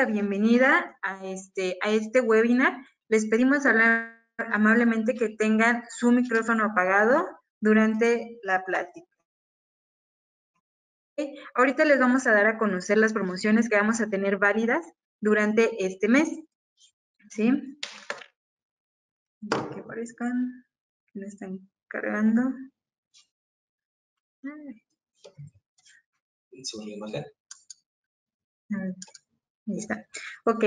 la bienvenida a este, a este webinar. Les pedimos hablar amablemente que tengan su micrófono apagado durante la plática. Ahorita les vamos a dar a conocer las promociones que vamos a tener válidas durante este mes. ¿Sí? Que aparezcan, que no están cargando. Ahí está. Ok,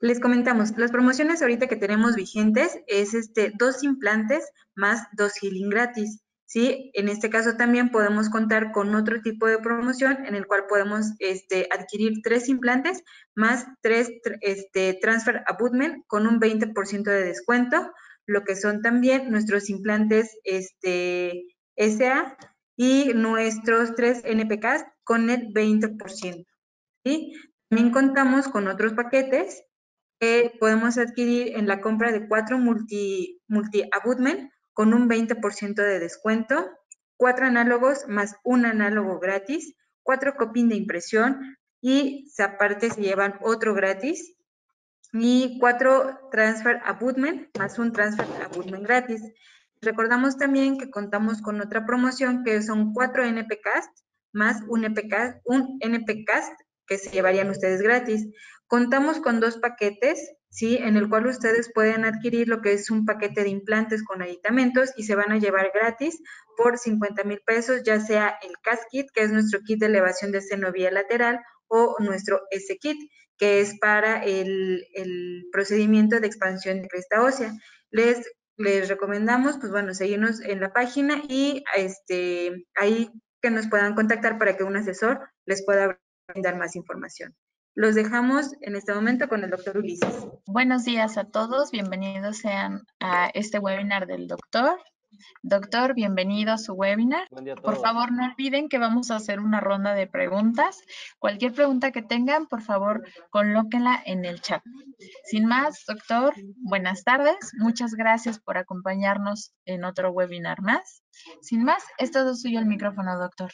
les comentamos, las promociones ahorita que tenemos vigentes es este dos implantes más dos healing gratis. ¿sí? En este caso también podemos contar con otro tipo de promoción en el cual podemos este, adquirir tres implantes más tres este, transfer abutment con un 20% de descuento, lo que son también nuestros implantes este, SA y nuestros tres NPKs con el 20%. ¿sí? También contamos con otros paquetes que podemos adquirir en la compra de cuatro multi, multi con un 20% de descuento, cuatro análogos más un análogo gratis, cuatro copines de impresión y aparte se llevan otro gratis y cuatro transfer abutment más un transfer abutment gratis. Recordamos también que contamos con otra promoción que son cuatro NPCast más un, NPK, un NPCast que se llevarían ustedes gratis. Contamos con dos paquetes, ¿sí? En el cual ustedes pueden adquirir lo que es un paquete de implantes con aditamentos y se van a llevar gratis por 50 mil pesos, ya sea el CAS Kit, que es nuestro kit de elevación de seno vía lateral, o nuestro S-Kit, que es para el, procedimiento de expansión de cresta ósea. Les, les recomendamos, pues bueno, seguirnos en la página y este, ahí que nos puedan contactar para que un asesor les pueda dar más información. Los dejamos en este momento con el doctor Ulises. Buenos días a todos, bienvenidos sean a este webinar del doctor. Doctor, bienvenido a su webinar. por favor, no olviden que vamos a hacer una ronda de preguntas. Cualquier pregunta que tengan, por favor, colóquenla en el chat. Sin más, doctor, buenas tardes. Muchas gracias por acompañarnos en otro webinar más. Sin más, es todo suyo el micrófono, doctor.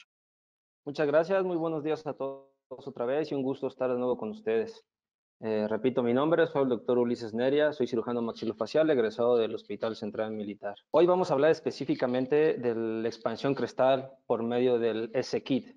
Muchas gracias. Muy buenos días a todos otra vez y un gusto estar de nuevo con ustedes. Eh, repito mi nombre, soy el doctor Ulises Neria, soy cirujano maxilofacial egresado del Hospital Central Militar. Hoy vamos a hablar específicamente de la expansión crestal por medio del S-Kit.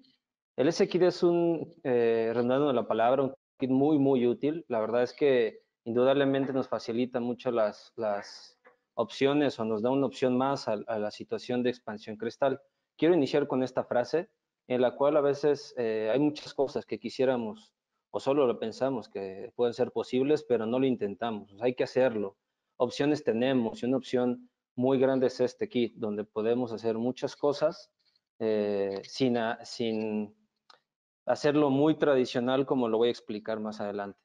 El S-Kit es un, eh, redundando la palabra, un kit muy, muy útil. La verdad es que indudablemente nos facilita mucho las, las opciones o nos da una opción más a, a la situación de expansión crestal. Quiero iniciar con esta frase en la cual a veces eh, hay muchas cosas que quisiéramos o solo lo pensamos que pueden ser posibles, pero no lo intentamos. hay que hacerlo. Opciones tenemos y una opción muy grande es este kit, donde podemos hacer muchas cosas eh, sin, sin hacerlo muy tradicional, como lo voy a explicar más adelante.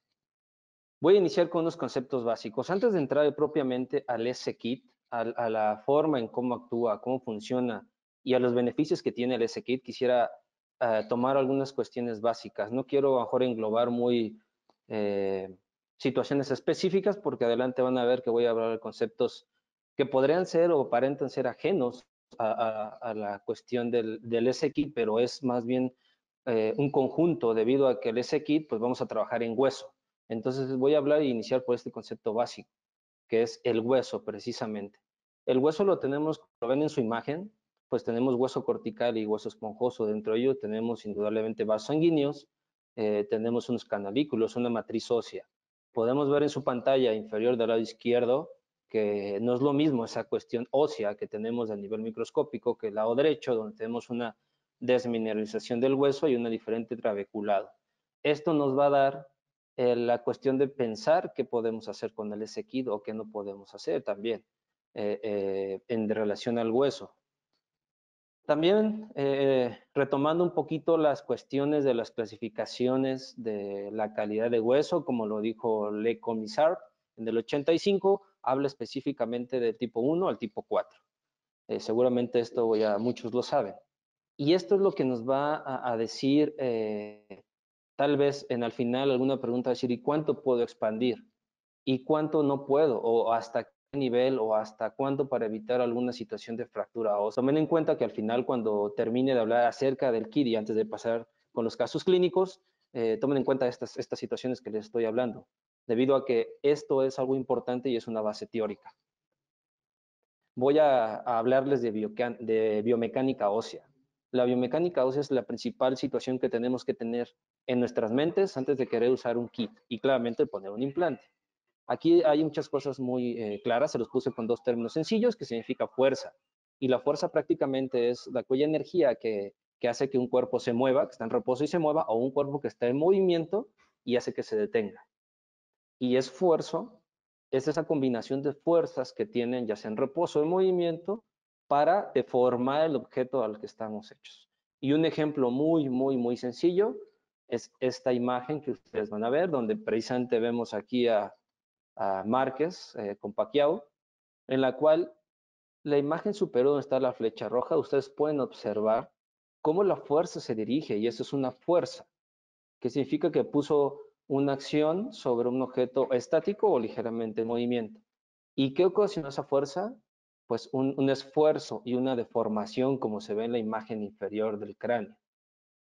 Voy a iniciar con unos conceptos básicos. Antes de entrar propiamente al S-Kit, a, a la forma en cómo actúa, cómo funciona y a los beneficios que tiene el S-Kit, quisiera eh, tomar algunas cuestiones básicas. No quiero a mejor englobar muy eh, situaciones específicas porque adelante van a ver que voy a hablar de conceptos que podrían ser o aparentan ser ajenos a, la cuestión del, del S-Kit, pero es más bien eh, un conjunto debido a que el S-Kit, pues vamos a trabajar en hueso. Entonces voy a hablar e iniciar por este concepto básico, que es el hueso precisamente. El hueso lo tenemos, lo ven en su imagen, pues tenemos hueso cortical y hueso esponjoso. Dentro de ello tenemos indudablemente vasos sanguíneos, eh, tenemos unos canalículos, una matriz ósea. Podemos ver en su pantalla inferior del lado izquierdo que no es lo mismo esa cuestión ósea que tenemos a nivel microscópico que el lado derecho, donde tenemos una desmineralización del hueso y una diferente trabeculado. Esto nos va a dar eh, la cuestión de pensar qué podemos hacer con el esequido o qué no podemos hacer también eh, en relación al hueso. También eh, retomando un poquito las cuestiones de las clasificaciones de la calidad de hueso, como lo dijo Le Comisar en el 85, habla específicamente del tipo 1 al tipo 4. Eh, seguramente esto ya muchos lo saben. Y esto es lo que nos va a, decir, eh, tal vez en al final alguna pregunta, decir, ¿y cuánto puedo expandir? ¿Y cuánto no puedo? ¿O hasta nivel o hasta cuándo para evitar alguna situación de fractura ósea. Tomen en cuenta que al final cuando termine de hablar acerca del KIRI, antes de pasar con los casos clínicos, eh, tomen en cuenta estas, estas situaciones que les estoy hablando, debido a que esto es algo importante y es una base teórica. Voy a, hablarles de, de biomecánica ósea. La biomecánica ósea es la principal situación que tenemos que tener en nuestras mentes antes de querer usar un kit y claramente poner un implante. Aquí hay muchas cosas muy eh, claras, se los puse con dos términos sencillos que significa fuerza. Y la fuerza prácticamente es la cuya energía que, que hace que un cuerpo se mueva, que está en reposo y se mueva, o un cuerpo que está en movimiento y hace que se detenga. Y esfuerzo es esa combinación de fuerzas que tienen ya sea en reposo o en movimiento para deformar el objeto al que estamos hechos. Y un ejemplo muy, muy, muy sencillo es esta imagen que ustedes van a ver, donde precisamente vemos aquí a, Márquez eh, con Pacquiao, en la cual la imagen superior donde está la flecha roja, ustedes pueden observar cómo la fuerza se dirige, y eso es una fuerza, que significa que puso una acción sobre un objeto estático o ligeramente en movimiento. ¿Y qué ocasionó esa fuerza? Pues un, esfuerzo y una deformación, como se ve en la imagen inferior del cráneo.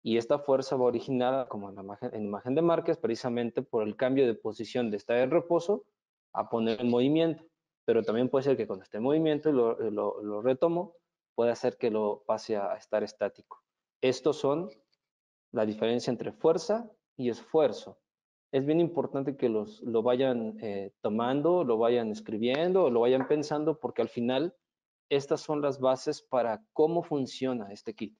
Y esta fuerza va originada, como en la imagen, en imagen de Márquez, precisamente por el cambio de posición de estar en reposo a poner en movimiento. Pero también puede ser que cuando esté en movimiento y lo, lo retomo, puede hacer que lo pase a estar estático. Estos son la diferencia entre fuerza y esfuerzo. Es bien importante que los, lo vayan eh, tomando, lo vayan escribiendo, lo vayan pensando, porque al final estas son las bases para cómo funciona este kit.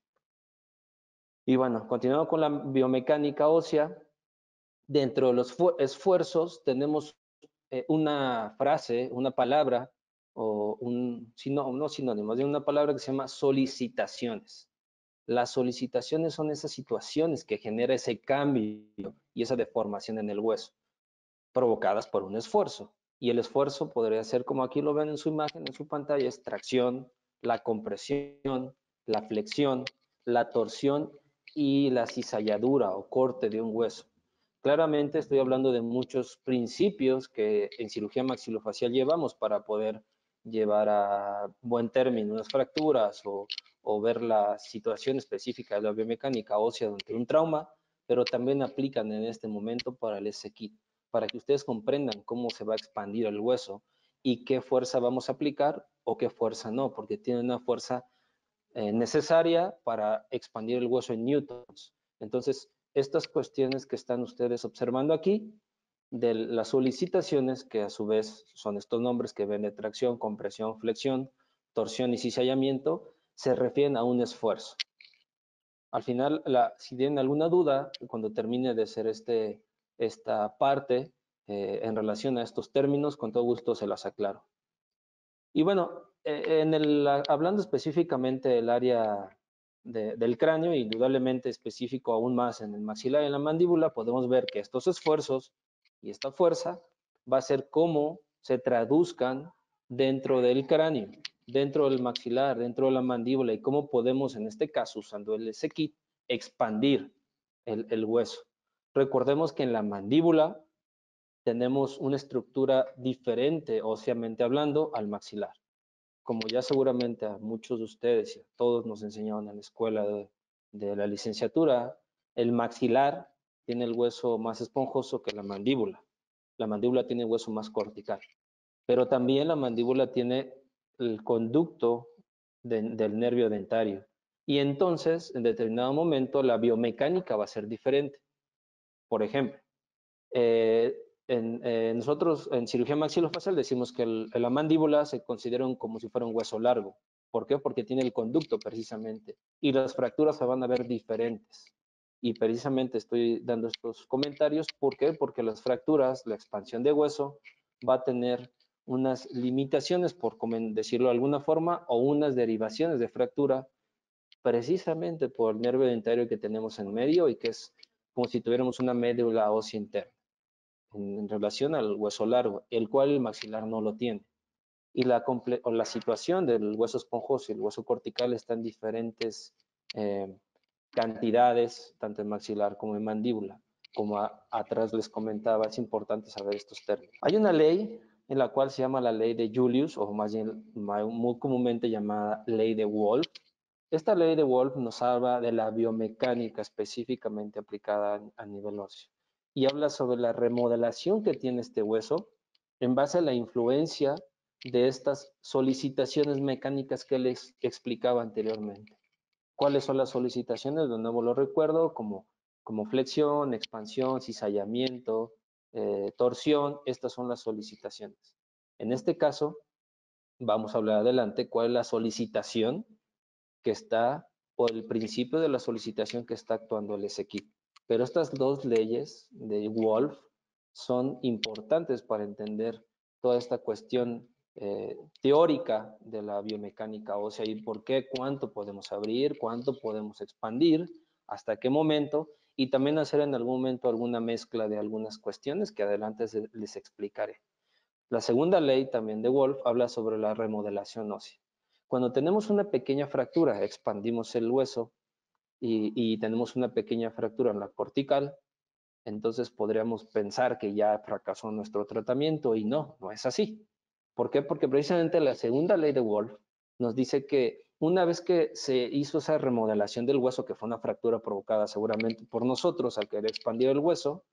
Y bueno, continuando con la biomecánica ósea, dentro de los esfuerzos tenemos eh, una frase, una palabra, o un, no, no sinónimo, de una palabra que se llama solicitaciones. Las solicitaciones son esas situaciones que genera ese cambio y esa deformación en el hueso, provocadas por un esfuerzo. Y el esfuerzo podría ser, como aquí lo ven en su imagen, en su pantalla, extracción, la compresión, la flexión, la torsión y la cizalladura o corte de un hueso. Claramente estoy hablando de muchos principios que en cirugía maxilofacial llevamos para poder llevar a buen término unas fracturas o, ver la situación específica de la biomecánica ósea durante un trauma, pero también aplican en este momento para el SKIT, para que ustedes comprendan cómo se va a expandir el hueso y qué fuerza vamos a aplicar o qué fuerza no, porque tiene una fuerza eh, necesaria para expandir el hueso en newtons. Entonces, estas cuestiones que están ustedes observando aquí de las solicitaciones, que a su vez son estos nombres que ven de tracción, compresión, flexión, torsión y cizallamiento, se refieren a un esfuerzo. Al final, la, si tienen alguna duda, cuando termine de hacer este, esta parte eh, en relación a estos términos, con todo gusto se las aclaro. Y bueno, eh, en el, hablando específicamente del área del cráneo, indudablemente específico aún más en el maxilar y en la mandíbula, podemos ver que estos esfuerzos y esta fuerza va a ser cómo se traduzcan dentro del cráneo, dentro del maxilar, dentro de la mandíbula y cómo podemos, en este caso, usando el S-Kit, expandir el, el hueso. Recordemos que en la mandíbula tenemos una estructura diferente, óseamente hablando, al maxilar. Como ya seguramente a muchos de ustedes y a todos nos enseñaron en la escuela de, la licenciatura, el maxilar tiene el hueso más esponjoso que la mandíbula. La mandíbula tiene hueso más cortical. Pero también la mandíbula tiene el conducto del nervio dentario. Y entonces, en determinado momento, la biomecánica va a ser diferente. Por ejemplo, eh, en, nosotros en cirugía maxilofacial decimos que la mandíbula se considera como si fuera un hueso largo. ¿Por qué? Porque tiene el conducto precisamente. Y las fracturas se van a ver diferentes y precisamente estoy dando estos comentarios. ¿Por qué? Porque las fracturas, la expansión de hueso va a tener unas limitaciones, por decirlo de alguna forma, o unas derivaciones de fractura, precisamente por el nervio dentario que tenemos en medio y que es como si tuviéramos una médula ósea interna en, relación al hueso largo, el cual el maxilar no lo tiene. Y la, o la situación del hueso esponjoso y el hueso cortical están diferentes eh, cantidades, tanto en maxilar como en mandíbula. Como atrás les comentaba, es importante saber estos términos. Hay una ley en la cual se llama la ley de Julius, o más bien muy comúnmente llamada ley de Wolf. Esta ley de Wolf nos habla de la biomecánica específicamente aplicada a nivel óseo y habla sobre la remodelación que tiene este hueso en base a la influencia de estas solicitaciones mecánicas que les explicaba anteriormente. ¿Cuáles son las solicitaciones? De nuevo lo recuerdo como, como flexión, expansión, cizallamiento, eh, torsión. Estas son las solicitaciones. En este caso, vamos a hablar adelante cuál es la solicitación que está, o el principio de la solicitación que está actuando el SQI. Pero estas dos leyes de Wolf son importantes para entender toda esta cuestión eh, teórica de la biomecánica ósea y por qué, cuánto podemos abrir, cuánto podemos expandir, hasta qué momento, y también hacer en algún momento alguna mezcla de algunas cuestiones que adelante les explicaré. La segunda ley también de Wolf habla sobre la remodelación ósea. Cuando tenemos una pequeña fractura, expandimos el hueso y, tenemos una pequeña fractura en la cortical, entonces podríamos pensar que ya fracasó nuestro tratamiento y no, no es así. ¿Por qué? Porque precisamente la segunda ley de Wolf nos dice que una vez que se hizo esa remodelación del hueso, que fue una fractura provocada seguramente por nosotros al querer expandir el hueso,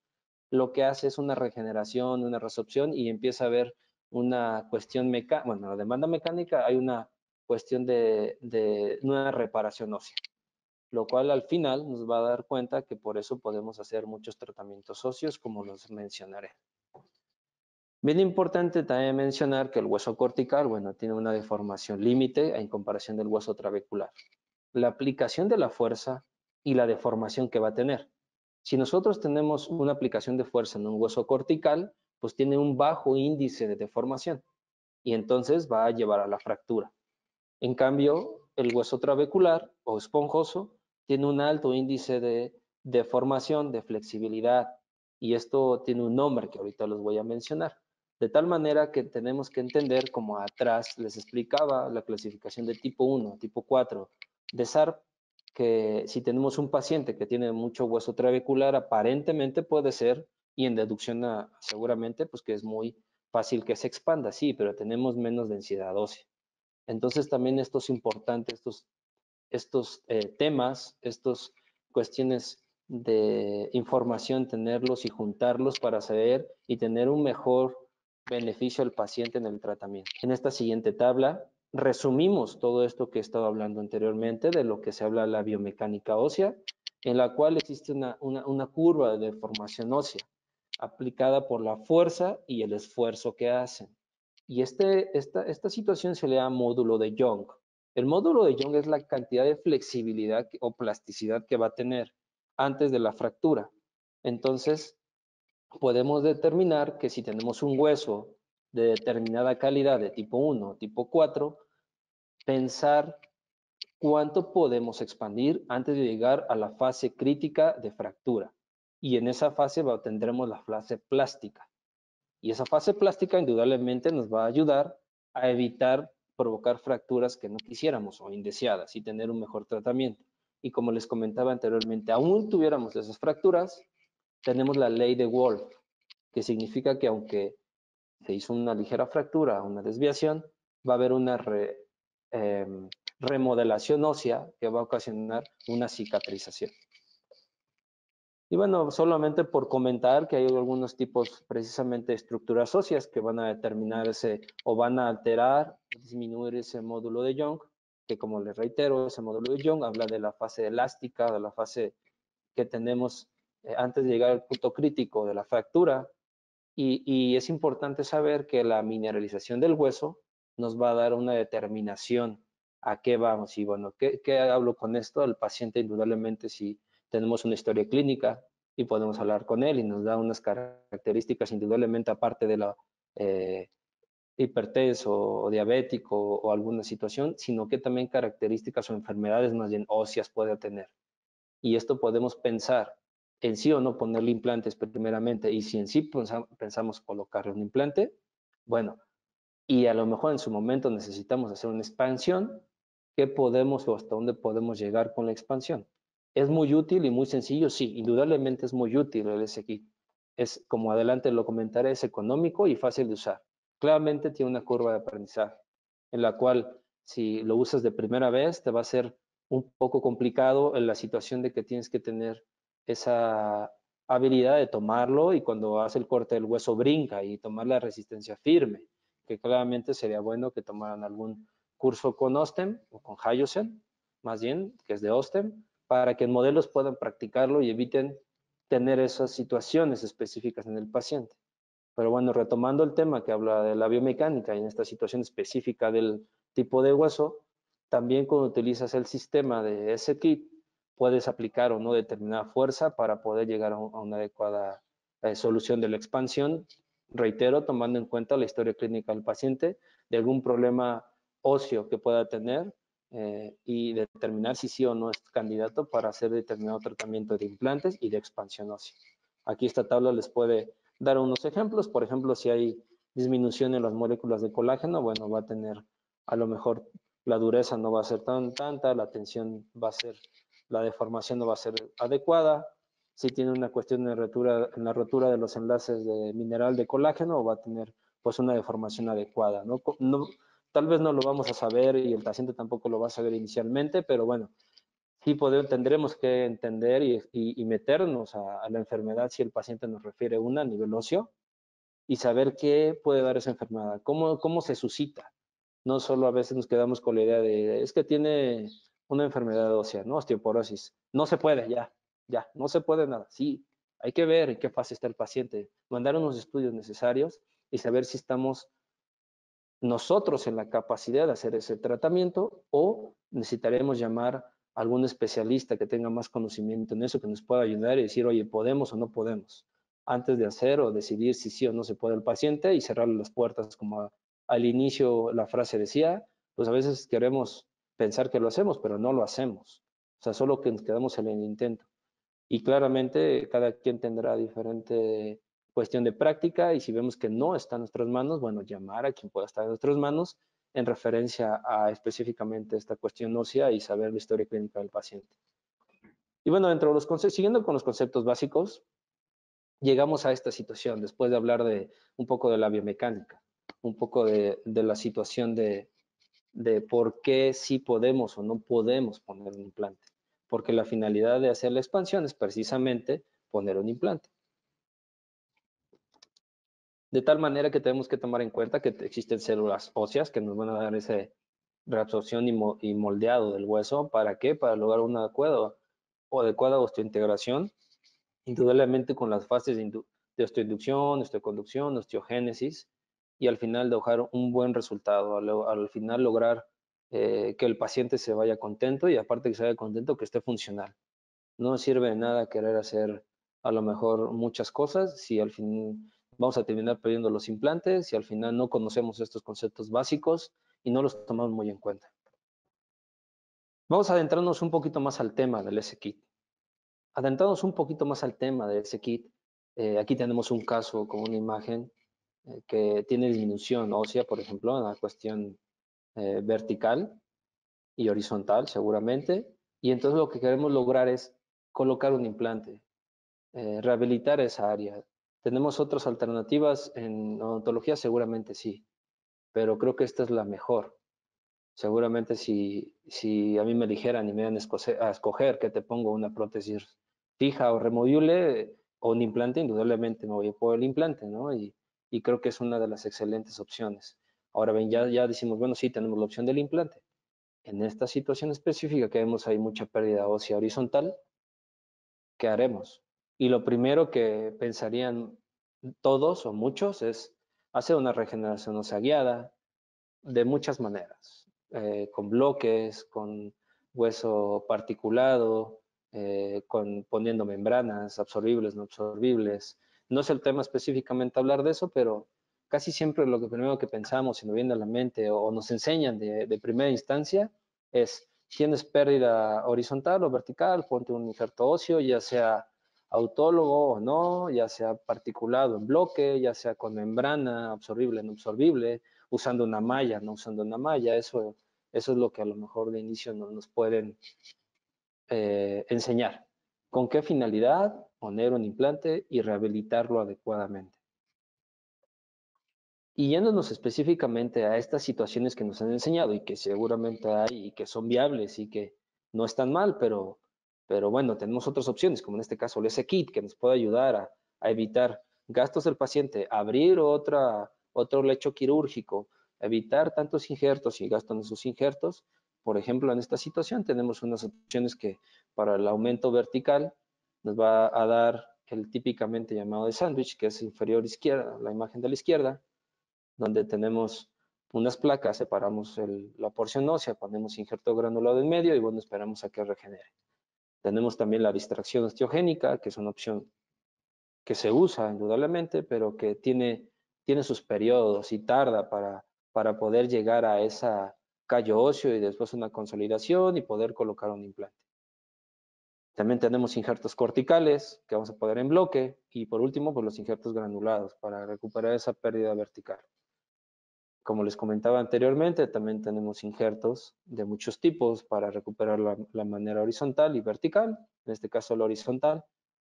lo que hace es una regeneración, una resorción y empieza a haber una cuestión mecánica, bueno, la demanda mecánica hay una cuestión de, de una reparación ósea, lo cual al final nos va a dar cuenta que por eso podemos hacer muchos tratamientos óseos, como los mencionaré. Bien importante también mencionar que el hueso cortical, bueno, tiene una deformación límite en comparación del hueso trabecular. La aplicación de la fuerza y la deformación que va a tener. Si nosotros tenemos una aplicación de fuerza en un hueso cortical, pues tiene un bajo índice de deformación y entonces va a llevar a la fractura. En cambio, el hueso trabecular o esponjoso tiene un alto índice de deformación, de flexibilidad, y esto tiene un nombre que ahorita los voy a mencionar. De tal manera que tenemos que entender, como atrás les explicaba, la clasificación de tipo 1, tipo 4 de SARP, que si tenemos un paciente que tiene mucho hueso trabecular, aparentemente puede ser, y en deducción seguramente, pues que es muy fácil que se expanda, sí, pero tenemos menos densidad ósea. Entonces también esto es importante, estos, estos eh, temas, estas cuestiones de información, tenerlos y juntarlos para saber y tener un mejor beneficio al paciente en el tratamiento. En esta siguiente tabla resumimos todo esto que he estado hablando anteriormente de lo que se habla la biomecánica ósea, en la cual existe una, curva de deformación ósea aplicada por la fuerza y el esfuerzo que hacen. Y este, esta, esta situación se le llama módulo de Young. El módulo de Young es la cantidad de flexibilidad o plasticidad que va a tener antes de la fractura. Entonces, podemos determinar que si tenemos un hueso de determinada calidad de tipo 1, tipo 4, pensar cuánto podemos expandir antes de llegar a la fase crítica de fractura. Y en esa fase tendremos la fase plástica. Y esa fase plástica indudablemente nos va a ayudar a evitar provocar fracturas que no quisiéramos o indeseadas y tener un mejor tratamiento. Y como les comentaba anteriormente, aún tuviéramos esas fracturas, tenemos la ley de Wolf, que significa que aunque se hizo una ligera fractura, una desviación, va a haber una em, remodelación ósea que va a ocasionar una cicatrización. Y bueno, solamente por comentar que hay algunos tipos precisamente de estructuras óseas que van a determinar ese o van a alterar, disminuir ese módulo de Young, que como les reitero, ese módulo de Young habla de la fase elástica, de la fase que tenemos eh, antes de llegar al punto crítico de la fractura. Y, es importante saber que la mineralización del hueso nos va a dar una determinación a qué vamos. Y bueno, ¿qué, hablo con esto? El paciente indudablemente si tenemos una historia clínica y podemos hablar con él y nos da unas características indudablemente aparte de la eh, hipertenso o diabético o alguna situación, sino que también características o enfermedades más bien óseas puede tener. Y esto podemos pensar en sí o no ponerle implantes primeramente y si en sí pensamos colocarle un implante, bueno, y a lo mejor en su momento necesitamos hacer una expansión, ¿qué podemos o hasta dónde podemos llegar con la expansión? ¿Es muy útil y muy sencillo? Sí, indudablemente es muy útil el SX. Es, como adelante lo comentaré, es económico y fácil de usar. Claramente tiene una curva de aprendizaje, en la cual si lo usas de primera vez te va a ser un poco complicado en la situación de que tienes que tener esa habilidad de tomarlo y cuando hace el corte del hueso brinca y tomar la resistencia firme, que claramente sería bueno que tomaran algún curso con OSTEM o con Hayosen, más bien, que es de OSTEM, para que modelos puedan practicarlo y eviten tener esas situaciones específicas en el paciente. Pero bueno, retomando el tema que habla de la biomecánica y en esta situación específica del tipo de hueso, también cuando utilizas el sistema de ese kit, puedes aplicar o no determinada fuerza para poder llegar a, una adecuada eh, solución de la expansión. Reitero, tomando en cuenta la historia clínica del paciente, de algún problema óseo que pueda tener eh, y determinar si sí o no es candidato para hacer determinado tratamiento de implantes y de expansión ósea. Aquí esta tabla les puede dar unos ejemplos. Por ejemplo, si hay disminución en las moléculas de colágeno, bueno, va a tener a lo mejor la dureza no va a ser tan tanta, la tensión va a ser, la deformación no va a ser adecuada. Si tiene una cuestión en, rotura, en la rotura de los enlaces de mineral de colágeno, va a tener pues una deformación adecuada. ¿no? Tal vez no lo vamos a saber y el paciente tampoco lo va a saber inicialmente, pero bueno, sí podemos, tendremos que entender y, meternos a, la enfermedad si el paciente nos refiere una a nivel óseo y saber qué puede dar esa enfermedad, cómo, cómo se suscita. No solo a veces nos quedamos con la idea de, es que tiene una enfermedad ósea, ¿no? Osteoporosis. No se puede, ya, ya, no se puede nada. Sí, hay que ver en qué fase está el paciente, mandar unos estudios necesarios y saber si estamos nosotros en la capacidad de hacer ese tratamiento o necesitaremos llamar algún especialista que tenga más conocimiento en eso, que nos pueda ayudar y decir, oye, ¿podemos o no podemos? Antes de hacer o decidir si sí o no se puede el paciente y cerrarle las puertas, como al inicio la frase decía, pues a veces queremos pensar que lo hacemos, pero no lo hacemos. O sea, solo que nos quedamos en el intento. Y claramente cada quien tendrá diferente cuestión de práctica y si vemos que no está en nuestras manos, bueno, llamar a quien pueda estar en nuestras manos en referencia a específicamente esta cuestión ósea y saber la historia clínica del paciente. Y bueno, dentro de los conceptos, siguiendo con los conceptos básicos, llegamos a esta situación después de hablar de un poco de la biomecánica, un poco de, la situación de, de por qué sí podemos o no podemos poner un implante. Porque la finalidad de hacer la expansión es precisamente poner un implante. De tal manera que tenemos que tomar en cuenta que existen células óseas que nos van a dar ese reabsorción y, moldeado del hueso. ¿Para qué? Para lograr una adecuada o adecuada osteointegración, indudablemente con las fases de, osteoinducción, osteoconducción, osteogénesis, y al final dejar un buen resultado, al, final lograr eh, que el paciente se vaya contento y aparte que se vaya contento, que esté funcional. No sirve de nada querer hacer a lo mejor muchas cosas si al fin vamos a terminar perdiendo los implantes y al final no conocemos estos conceptos básicos y no los tomamos muy en cuenta. Vamos a adentrarnos un poquito más al tema del S-Kit. Adentrarnos un poquito más al tema del S-Kit. Eh, aquí tenemos un caso con una imagen eh, que tiene disminución ósea, por ejemplo, en la cuestión eh, vertical y horizontal seguramente. Y entonces lo que queremos lograr es colocar un implante, rehabilitar esa área, ¿Tenemos otras alternativas en odontología? Seguramente sí, pero creo que esta es la mejor. Seguramente si, si a mí me dijeran y me dan a escoger que te pongo una prótesis fija o removible o un implante, indudablemente me voy por el implante, ¿no? Y, y creo que es una de las excelentes opciones. Ahora bien, ya, ya decimos, bueno, sí, tenemos la opción del implante. En esta situación específica que vemos hay mucha pérdida ósea horizontal, ¿qué haremos? Y lo primero que pensarían todos o muchos es hacer una regeneración ósea guiada de muchas maneras, eh, con bloques, con hueso particulado, eh, con, poniendo membranas absorbibles, no absorbibles. No es el tema específicamente hablar de eso, pero casi siempre lo que primero que pensamos y nos viene a la mente o, nos enseñan de, primera instancia es, tienes pérdida horizontal o vertical, ponte un injerto óseo, ya sea autólogo o no, ya sea particulado en bloque, ya sea con membrana, absorbible, no absorbible, usando una malla, no usando una malla, eso, es lo que a lo mejor de inicio no nos pueden eh, enseñar. ¿Con qué finalidad? Poner un implante y rehabilitarlo adecuadamente. Y yéndonos específicamente a estas situaciones que nos han enseñado y que seguramente hay y que son viables y que no es tan mal, pero, pero bueno, tenemos otras opciones, como en este caso el S-Kit, que nos puede ayudar a, evitar gastos del paciente, abrir otra, otro lecho quirúrgico, evitar tantos injertos y gastos en sus injertos. Por ejemplo, en esta situación tenemos unas opciones que para el aumento vertical nos va a dar el típicamente llamado de sándwich, que es inferior izquierda, la imagen de la izquierda, donde tenemos unas placas, separamos la porción ósea, ponemos injerto granulado en medio y bueno, esperamos a que regenere. Tenemos también la distracción osteogénica, que es una opción que se usa indudablemente, pero que tiene, tiene sus periodos y tarda para, para poder llegar a esa callo óseo y después una consolidación y poder colocar un implante. También tenemos injertos corticales que vamos a poner en bloque y por último pues los injertos granulados para recuperar esa pérdida vertical. Como les comentaba anteriormente, también tenemos injertos de muchos tipos para recuperar la, manera horizontal y vertical, en este caso la horizontal,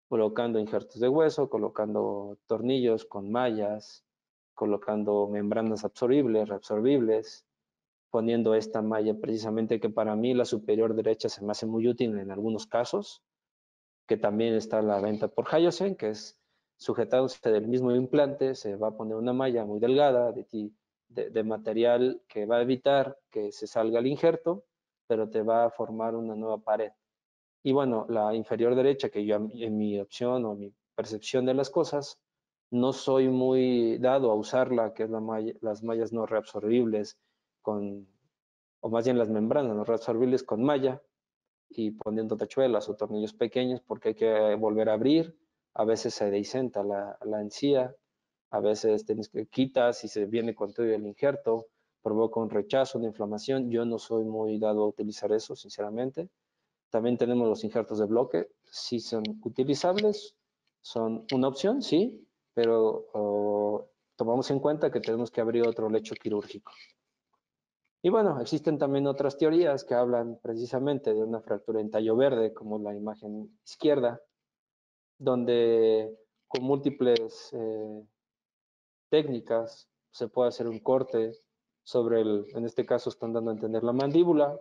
colocando injertos de hueso, colocando tornillos con mallas, colocando membranas absorbibles, reabsorbibles, poniendo esta malla precisamente que para mí la superior derecha se me hace muy útil en algunos casos, que también está la venta por Hyosen, que es sujetándose del mismo implante, se va a poner una malla muy delgada de, de, material que va a evitar que se salga el injerto, pero te va a formar una nueva pared. Y bueno, la inferior derecha, que yo en mi opción o mi percepción de las cosas, no soy muy dado a usarla, que es la las mallas no reabsorbibles, con, o más bien las membranas no reabsorbibles con malla, y poniendo tachuelas o tornillos pequeños, porque hay que volver a abrir, a veces se deisenta la, la encía, a veces tienes que quitas y se viene con todo el injerto, provoca un rechazo, una inflamación. Yo no soy muy dado a utilizar eso, sinceramente. También tenemos los injertos de bloque. Si son utilizables, son una opción, sí, pero tomamos en cuenta que tenemos que abrir otro lecho quirúrgico. Y bueno, existen también otras teorías que hablan precisamente de una fractura en tallo verde, como la imagen izquierda, donde con múltiples eh, técnicas, se puede hacer un corte sobre el, en este caso están dando a entender la mandíbula,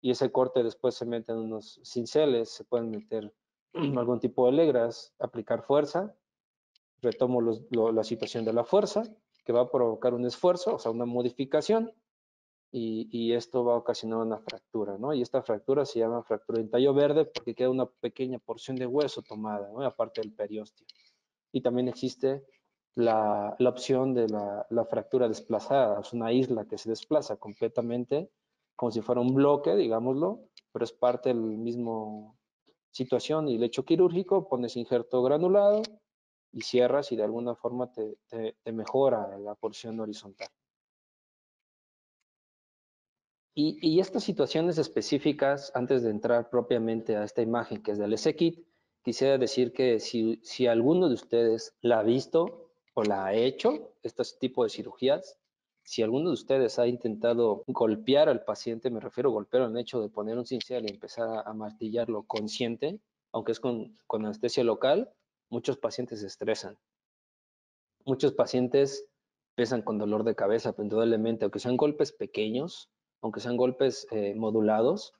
y ese corte después se mete en unos cinceles, se pueden meter algún tipo de legras, aplicar fuerza, retomo la situación de la fuerza, que va a provocar un esfuerzo, o sea, una modificación, y, esto va a ocasionar una fractura, ¿no? Y esta fractura se llama fractura en tallo verde porque queda una pequeña porción de hueso tomada, ¿no? Aparte del periósteo. Y también existe la, opción de la, fractura desplazada, es una isla que se desplaza completamente como si fuera un bloque, digámoslo, pero es parte del mismo situación y lecho quirúrgico, pones injerto granulado y cierras y de alguna forma te, mejora la porción horizontal. Y, y, estas situaciones específicas, antes de entrar propiamente a esta imagen que es del S-Kit, quisiera decir que si, si alguno de ustedes la ha visto, o la ha hecho, este tipo de cirugías. Si alguno de ustedes ha intentado golpear al paciente, me refiero a golpear al hecho de poner un cincel y empezar a, martillarlo consciente, aunque es con, anestesia local, muchos pacientes se estresan. Muchos pacientes pesan con dolor de cabeza, indudablemente, aunque sean golpes pequeños, aunque sean golpes eh, modulados,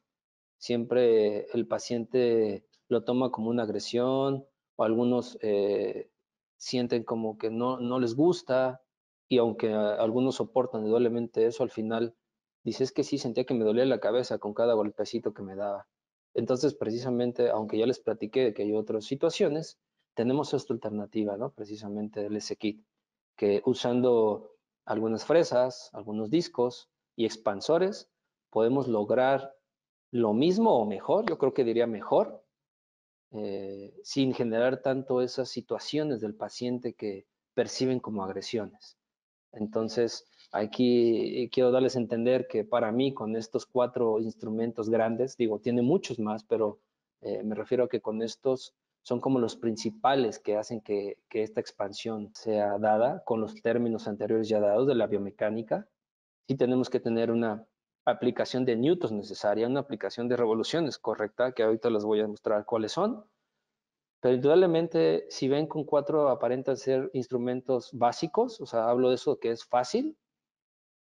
siempre el paciente lo toma como una agresión o algunos eh, sienten como que no, no les gusta y aunque algunos soportan indudablemente eso, al final dices que sí, sentía que me dolía la cabeza con cada golpecito que me daba. Entonces, precisamente, aunque ya les platiqué que hay otras situaciones, tenemos esta alternativa, ¿no? Precisamente del S-Kit, que usando algunas fresas, algunos discos y expansores, podemos lograr lo mismo o mejor, yo creo que diría mejor, eh, sin generar tanto esas situaciones del paciente que perciben como agresiones. Entonces, aquí quiero darles a entender que para mí con estos cuatro instrumentos grandes, digo, tiene muchos más, pero eh, me refiero a que con estos son como los principales que hacen que, que, esta expansión sea dada con los términos anteriores ya dados de la biomecánica. Sí tenemos que tener una aplicación de newtons necesaria, una aplicación de revoluciones correcta, que ahorita les voy a mostrar cuáles son. Pero indudablemente, si ven con cuatro aparentan ser instrumentos básicos, o sea, hablo de eso que es fácil,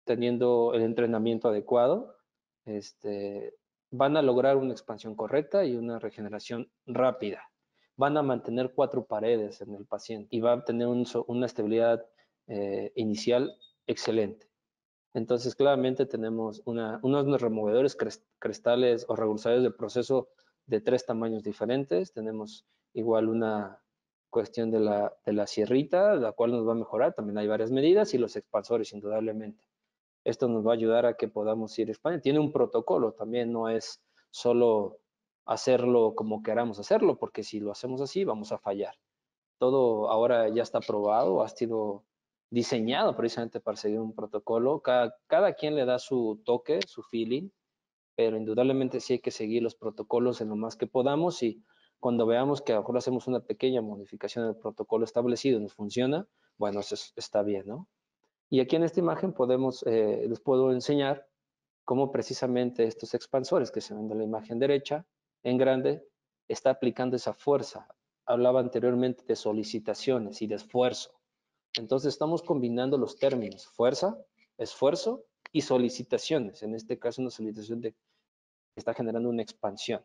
teniendo el entrenamiento adecuado. Este, van a lograr una expansión correcta y una regeneración rápida. Van a mantener cuatro paredes en el paciente y va a tener una estabilidad eh, inicial excelente. Entonces, claramente tenemos unos removedores cristales o regularizadores de proceso de tres tamaños diferentes. Tenemos igual una cuestión de la, de la sierrita, la cual nos va a mejorar. También hay varias medidas y los expansores, indudablemente. Esto nos va a ayudar a que podamos ir a España. Tiene un protocolo también, no es solo hacerlo como queramos hacerlo, porque si lo hacemos así vamos a fallar. Todo ahora ya está probado, ha sido diseñado precisamente para seguir un protocolo. Cada, cada quien le da su toque, su feeling, pero indudablemente sí hay que seguir los protocolos en lo más que podamos y cuando veamos que a lo mejor hacemos una pequeña modificación del protocolo establecido y nos funciona, bueno, eso está bien, ¿no? Y aquí en esta imagen podemos, eh, les puedo enseñar cómo precisamente estos expansores que se ven de la imagen derecha en grande está aplicando esa fuerza. Hablaba anteriormente de solicitaciones y de esfuerzo. Entonces estamos combinando los términos fuerza, esfuerzo y solicitaciones. En este caso una solicitación de, está generando una expansión.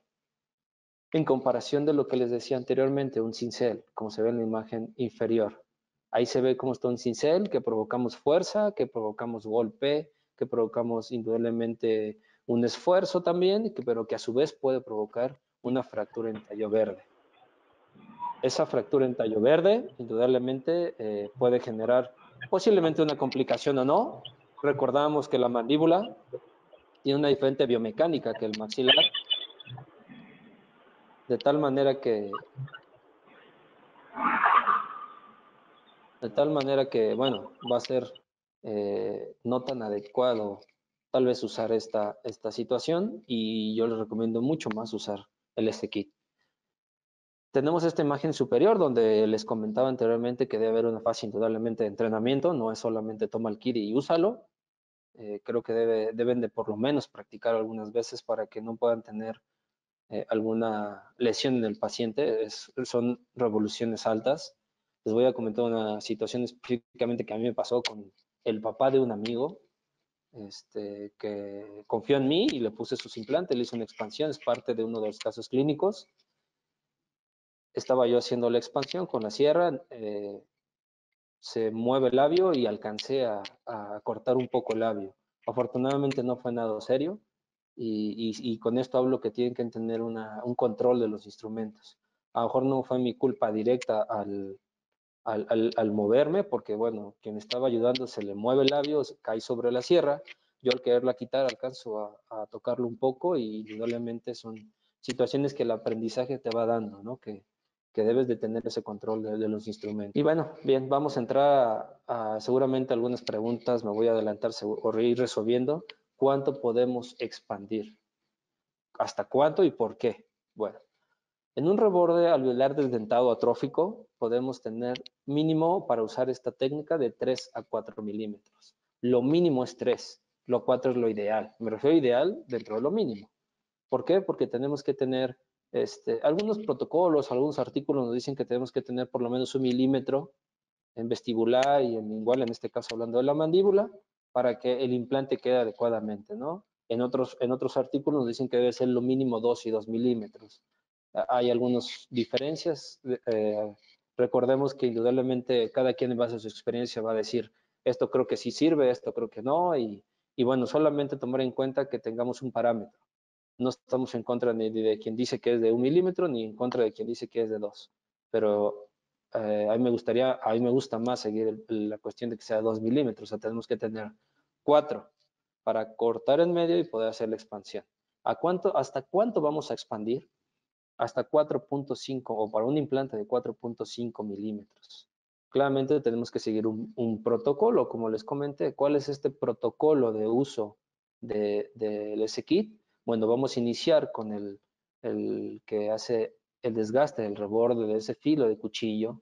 En comparación de lo que les decía anteriormente, un cincel, como se ve en la imagen inferior. Ahí se ve cómo está un cincel, que provocamos fuerza, que provocamos golpe, que provocamos indudablemente un esfuerzo también, pero que a su vez puede provocar una fractura en tallo verde. Esa fractura en tallo verde, indudablemente, eh, puede generar posiblemente una complicación o no. Recordamos que la mandíbula tiene una diferente biomecánica que el maxilar, de tal manera que de tal manera que, bueno, va a ser eh, no tan adecuado tal vez usar esta, esta situación y yo les recomiendo mucho más usar el S-Kit. Tenemos esta imagen superior donde les comentaba anteriormente que debe haber una fase indudablemente de entrenamiento, no es solamente toma el kit y úsalo. Eh, creo que debe, deben de por lo menos practicar algunas veces para que no puedan tener eh, alguna lesión en el paciente. son revoluciones altas. Les voy a comentar una situación específicamente que a mí me pasó con el papá de un amigo este, que confió en mí y le puse sus implantes, le hice una expansión, es parte de uno de los casos clínicos estaba yo haciendo la expansión con la sierra, eh, se mueve el labio y alcancé a, cortar un poco el labio. Afortunadamente no fue nada serio y, con esto hablo que tienen que tener un control de los instrumentos. A lo mejor no fue mi culpa directa al, al, moverme, porque bueno, quien estaba ayudando se le mueve el labio, cae sobre la sierra, yo al quererla quitar alcanzo a, a tocarlo un poco y indudablemente son situaciones que el aprendizaje te va dando, ¿no? Que, que debes de tener ese control de, los instrumentos. Y bueno, bien, vamos a entrar a, seguramente algunas preguntas, me voy a adelantar o ir resolviendo. ¿Cuánto podemos expandir? ¿Hasta cuánto y por qué? Bueno, en un reborde alveolar desdentado atrófico podemos tener mínimo para usar esta técnica de 3 a 4 milímetros. Lo mínimo es 3, lo 4 es lo ideal. Me refiero a ideal dentro de lo mínimo. ¿Por qué? Porque tenemos que tener este, algunos protocolos, algunos artículos nos dicen que tenemos que tener por lo menos un milímetro en vestibular y en igual, en este caso hablando de la mandíbula, para que el implante quede adecuadamente, ¿no? En otros, en otros artículos nos dicen que debe ser lo mínimo 2 y 2 milímetros. Hay algunas diferencias. Eh, recordemos que indudablemente cada quien en base a su experiencia va a decir, esto creo que sí sirve, esto creo que no, y, y bueno, solamente tomar en cuenta que tengamos un parámetro no estamos en contra ni de quien dice que es de un milímetro, ni en contra de quien dice que es de dos. Pero eh, a mí me gustaría, a mí me gusta más seguir la cuestión de que sea dos milímetros, o sea, tenemos que tener cuatro para cortar en medio y poder hacer la expansión. ¿A cuánto, ¿Hasta cuánto vamos a expandir? Hasta 4.5 o para un implante de 4.5 milímetros. Claramente tenemos que seguir un, un, protocolo, como les comenté. ¿Cuál es este protocolo de uso del de, S-Kit? Bueno, vamos a iniciar con el, que hace el desgaste del reborde de ese filo de cuchillo.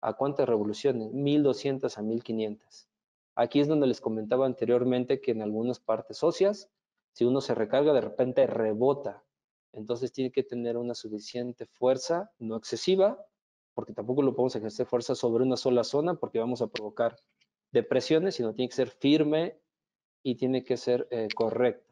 ¿A cuántas revoluciones? 1200 a 1500. Aquí es donde les comentaba anteriormente que en algunas partes óseas, si uno se recarga, de repente rebota. Entonces tiene que tener una suficiente fuerza, no excesiva, porque tampoco lo podemos ejercer fuerza sobre una sola zona porque vamos a provocar depresiones, sino tiene que ser firme y tiene que ser eh, correcta.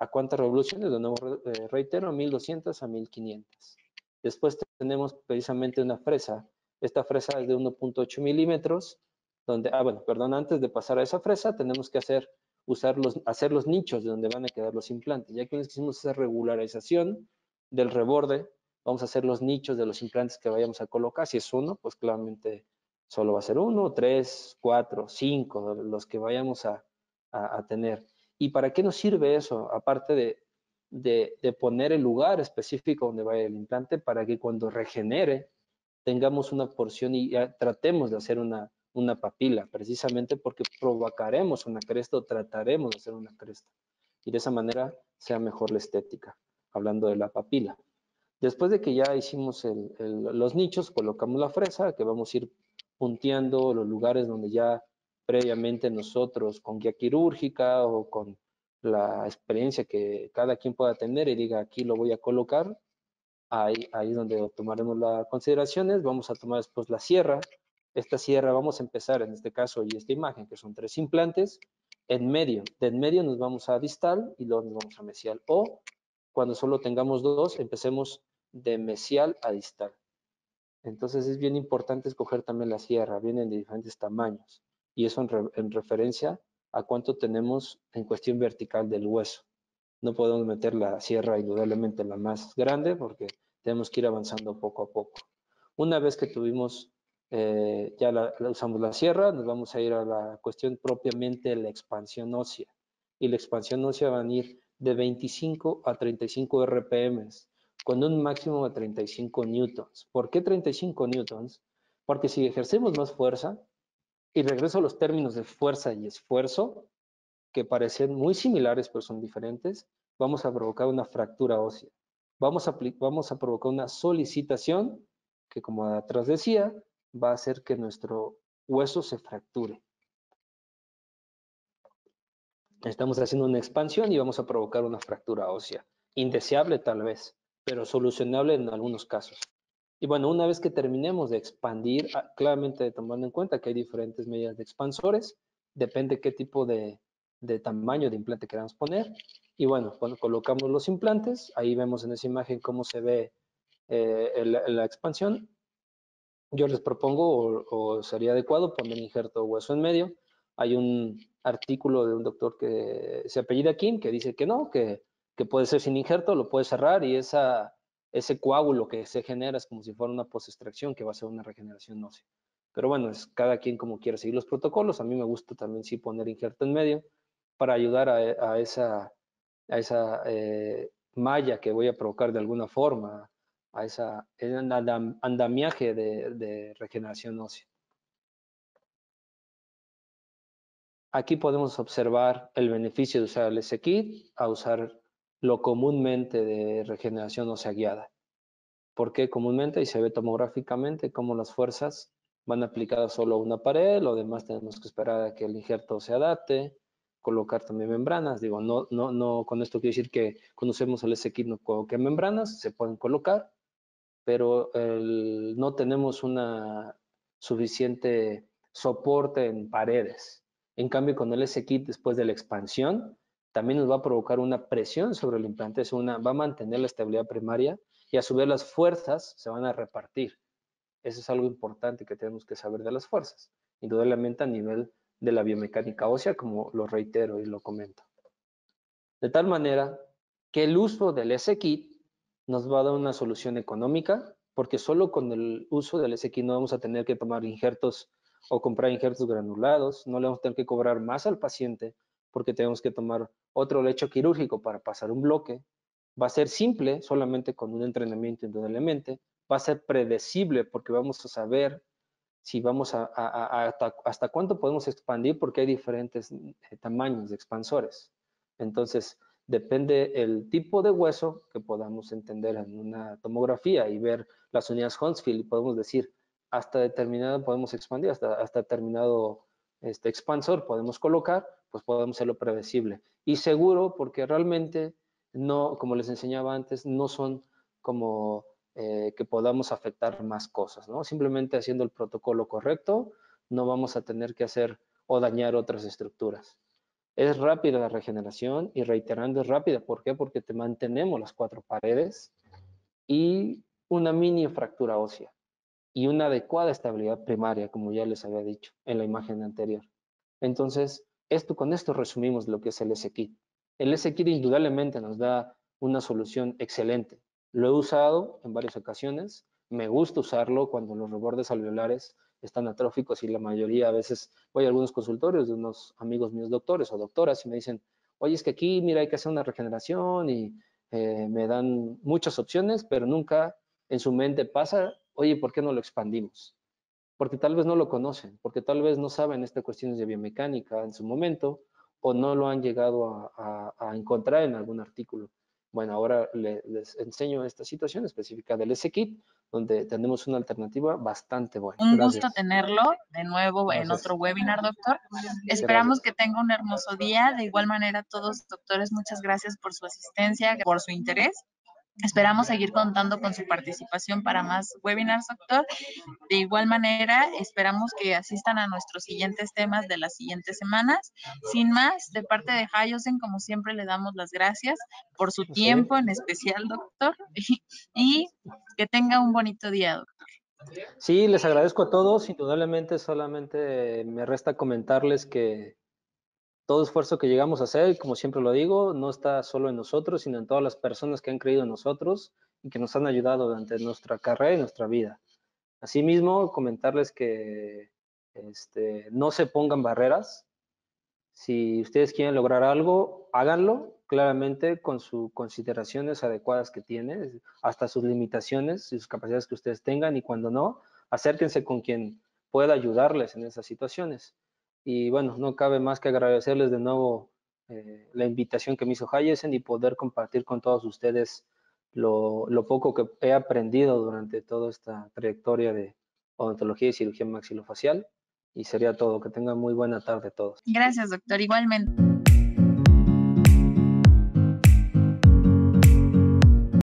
¿A cuántas revoluciones? De nuevo eh, reitero, 1200 a 1500. Después tenemos precisamente una fresa. Esta fresa es de 1.8 milímetros, donde, ah, bueno, perdón, antes de pasar a esa fresa tenemos que hacer, usar los, hacer los nichos de donde van a quedar los implantes. Ya que quisimos hacer regularización del reborde, vamos a hacer los nichos de los implantes que vayamos a colocar. Si es uno, pues claramente solo va a ser uno, tres, cuatro, cinco, los que vayamos a, tener. ¿Y para qué nos sirve eso? Aparte de, de, poner el lugar específico donde vaya el implante, para que cuando regenere tengamos una porción y tratemos de hacer una, una papila, precisamente porque provocaremos una cresta o trataremos de hacer una cresta. Y de esa manera sea mejor la estética, hablando de la papila. Después de que ya hicimos los nichos, colocamos la fresa, que vamos a ir punteando los lugares donde ya previamente nosotros con guía quirúrgica o con la experiencia que cada quien pueda tener y diga aquí lo voy a colocar, ahí, ahí es donde tomaremos las consideraciones, vamos a tomar después la sierra, esta sierra vamos a empezar en este caso y esta imagen que son tres implantes, en medio, de en medio nos vamos a distal y luego nos vamos a mesial. O cuando solo tengamos dos empecemos de mesial a distal. Entonces es bien importante escoger también la sierra, vienen de diferentes tamaños y eso en, referencia a cuánto tenemos en cuestión vertical del hueso. No podemos meter la sierra indudablemente la más grande porque tenemos que ir avanzando poco a poco. Una vez que tuvimos, eh, ya la, usamos la sierra, nos vamos a ir a la cuestión propiamente de la expansión ósea. Y la expansión ósea van a ir de 25 a 35 RPMs con un máximo de 35 newtons. ¿Por qué 35 newtons? Porque si ejercemos más fuerza, y regreso a los términos de fuerza y esfuerzo, que parecen muy similares pero son diferentes, vamos a provocar una fractura ósea. Vamos a, vamos a provocar una solicitación que, como atrás decía, va a hacer que nuestro hueso se fracture. Estamos haciendo una expansión y vamos a provocar una fractura ósea. Indeseable tal vez, pero solucionable en algunos casos. Y bueno, una vez que terminemos de expandir, ah, claramente tomando en cuenta que hay diferentes medidas de expansores, depende qué tipo de, tamaño de implante queramos poner. Y bueno, cuando colocamos los implantes, ahí vemos en esa imagen cómo se ve eh, la expansión. Yo les propongo, o, sería adecuado, poner injerto hueso en medio. Hay un artículo de un doctor que se apellida Kim que dice que no, que que puede ser sin injerto, lo puede cerrar y esa, ese coágulo que se genera es como si fuera una post-extracción que va a ser una regeneración ósea. Pero bueno, es cada quien como quiere seguir los protocolos. A mí me gusta también sí poner injerto en medio para ayudar a, esa, a esa eh, malla que voy a provocar de alguna forma, a esa andamiaje de, de regeneración ósea. Aquí podemos observar el beneficio de usar el S-Kit a usar lo comúnmente de regeneración ósea guiada. Porque comúnmente, y se ve tomográficamente, como las fuerzas van aplicadas solo a una pared, lo demás tenemos que esperar a que el injerto se adapte, colocar también membranas. Digo, no, no, no, con esto quiero decir que conocemos el S-Kit no coloque membranas, se pueden colocar, pero no tenemos una suficiente soporte en paredes. En cambio, con el S-Kit, después de la expansión, también nos va a provocar una presión sobre el implante, es una, va a mantener la estabilidad primaria y a su vez las fuerzas se van a repartir. Eso es algo importante que tenemos que saber de las fuerzas, indudablemente a nivel de la biomecánica ósea, como lo reitero y lo comento. De tal manera que el uso del S-Kit nos va a dar una solución económica, porque solo con el uso del S-Kit no vamos a tener que tomar injertos o comprar injertos granulados, no le vamos a tener que cobrar más al paciente, porque tenemos que tomar otro lecho quirúrgico para pasar un bloque. Va a ser simple, solamente con un entrenamiento indudablemente. Va a ser predecible porque vamos a saber si vamos a, hasta, cuánto podemos expandir porque hay diferentes eh, tamaños de expansores. Entonces, depende el tipo de hueso que podamos entender en una tomografía y ver las unidades Huntsfield y podemos decir hasta determinado podemos expandir, hasta, hasta determinado este expansor podemos colocar pues podemos hacerlo predecible. Y seguro porque realmente no, como les enseñaba antes, no son como eh, que podamos afectar más cosas, ¿no? Simplemente haciendo el protocolo correcto, no vamos a tener que hacer o dañar otras estructuras. Es rápida la regeneración y reiterando es rápida. ¿Por qué? Porque te mantenemos las cuatro paredes y una mini fractura ósea y una adecuada estabilidad primaria, como ya les había dicho en la imagen anterior. Entonces, esto, con esto resumimos lo que es el S-Kit. El S-Kit indudablemente nos da una solución excelente. Lo he usado en varias ocasiones, me gusta usarlo cuando los rebordes alveolares están atróficos y la mayoría a veces voy a algunos consultorios de unos amigos míos doctores o doctoras y me dicen, oye, es que aquí, mira, hay que hacer una regeneración y eh, me dan muchas opciones, pero nunca en su mente pasa, oye, ¿por qué no lo expandimos? Porque tal vez no lo conocen, porque tal vez no saben estas cuestiones de biomecánica en su momento o no lo han llegado a encontrar en algún artículo. Bueno, ahora les enseño esta situación específica del S-Kit, donde tenemos una alternativa bastante buena. Un gusto tenerlo de nuevo en otro webinar, doctor. Esperamos que tenga un hermoso día. De igual manera, todos doctores, muchas gracias por su asistencia, por su interés. Esperamos seguir contando con su participación para más webinars, doctor. De igual manera, esperamos que asistan a nuestros siguientes temas de las siguientes semanas. Sin más, de parte de Hayosen, como siempre, le damos las gracias por su tiempo, en especial, doctor, y que tenga un bonito día, doctor. Sí, les agradezco a todos. Indudablemente, solamente me resta comentarles que todo esfuerzo que llegamos a hacer, como siempre lo digo, no está solo en nosotros, sino en todas las personas que han creído en nosotros y que nos han ayudado durante nuestra carrera y nuestra vida. Asimismo, comentarles que este, no se pongan barreras. Si ustedes quieren lograr algo, háganlo claramente con sus consideraciones adecuadas que tienen, hasta sus limitaciones y sus capacidades que ustedes tengan y cuando no, acérquense con quien pueda ayudarles en esas situaciones. Y bueno, no cabe más que agradecerles de nuevo eh, la invitación que me hizo Hayesen y poder compartir con todos ustedes lo, lo, poco que he aprendido durante toda esta trayectoria de odontología y cirugía maxilofacial. Y sería todo. Que tengan muy buena tarde todos. Gracias, doctor. Igualmente.